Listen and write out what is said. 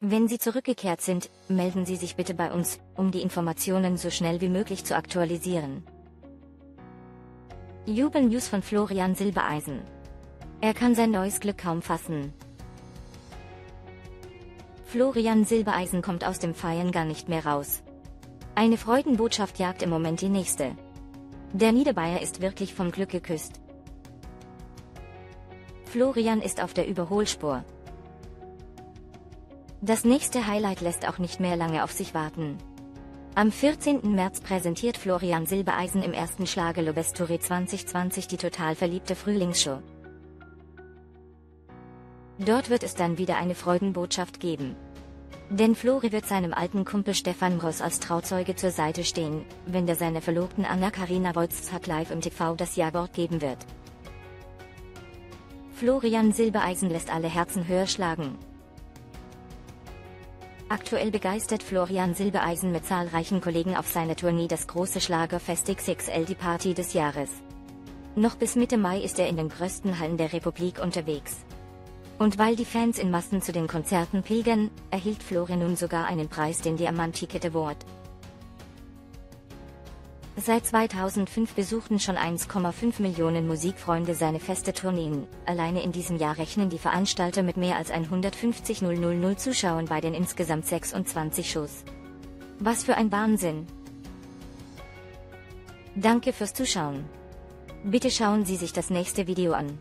Wenn Sie zurückgekehrt sind, melden Sie sich bitte bei uns, um die Informationen so schnell wie möglich zu aktualisieren. Jubel News von Florian Silbereisen. Er kann sein neues Glück kaum fassen. Florian Silbereisen kommt aus dem Feiern gar nicht mehr raus. Eine Freudenbotschaft jagt im Moment die nächste. Der Niederbayer ist wirklich vom Glück geküsst. Florian ist auf der Überholspur. Das nächste Highlight lässt auch nicht mehr lange auf sich warten. Am 14. März präsentiert Florian Silbereisen im ersten Schlager Lobesturi 2020 die total verliebte Frühlingsshow. Dort wird es dann wieder eine Freudenbotschaft geben. Denn Flori wird seinem alten Kumpel Stefan Ross als Trauzeuge zur Seite stehen, wenn der seiner Verlobten Anna-Karina Wojcik live im TV das Ja-Wort geben wird. Florian Silbereisen lässt alle Herzen höher schlagen. Aktuell begeistert Florian Silbereisen mit zahlreichen Kollegen auf seiner Tournee das große Schlagerfest XXL die Party des Jahres. Noch bis Mitte Mai ist er in den größten Hallen der Republik unterwegs. Und weil die Fans in Massen zu den Konzerten pilgern, erhielt Florian nun sogar einen Preis den Diamant Ticket Award. Seit 2005 besuchten schon 1,5 Millionen Musikfreunde seine feste Tourneen. Alleine in diesem Jahr rechnen die Veranstalter mit mehr als 150.000 Zuschauern bei den insgesamt 26 Shows. Was für ein Wahnsinn! Danke fürs Zuschauen. Bitte schauen Sie sich das nächste Video an.